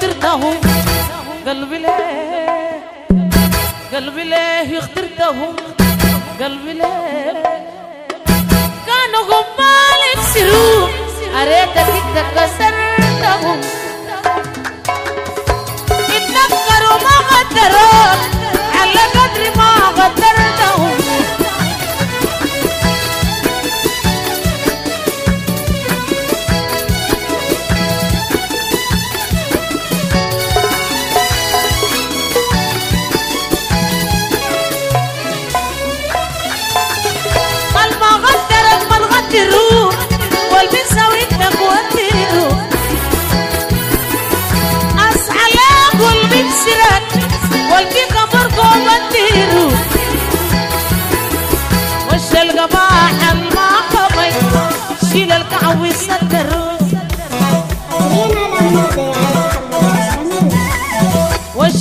اخترتهم. قلبي ليه؟ قلبي ليه اخترتهم؟ قلبي ليه؟ كانوا غمالك سروب أريتك تكسر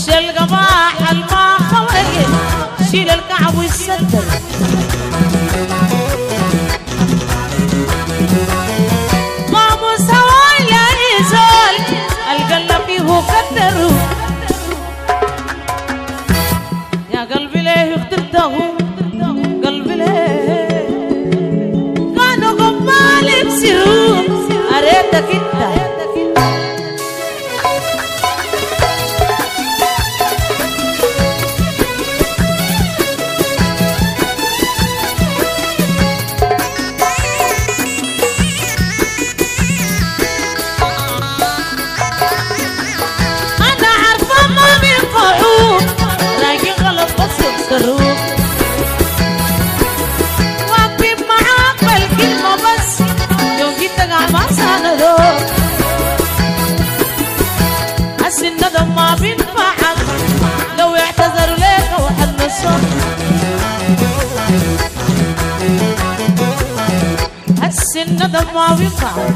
شيل القباح الماخ شيل القعب والستر الروح واقف معاك بالكلمة بس يوم جيتك عباس أنا روح حس الندم ما بينفعك لو اعتذر ليك وحل الصوت حس الندم ما بينفعك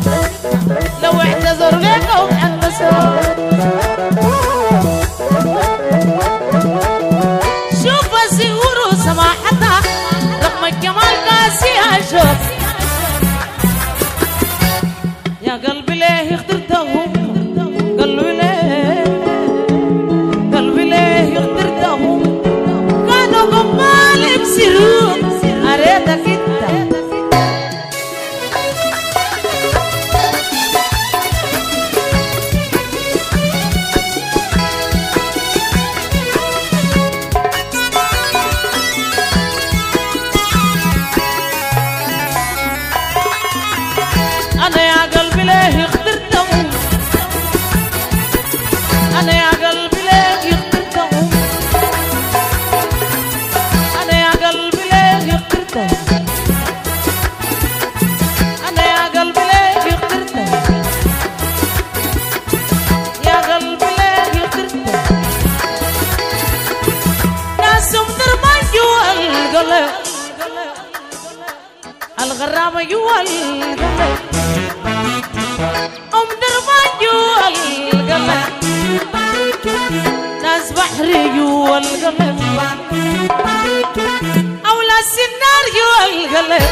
لو اعتذر ليك قلبي ليه خدرته غرامة جوا أم دربان جوا القلب ناس بحر جوا القلب سنار جوا القلب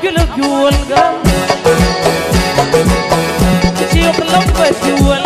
good girl. She opened up with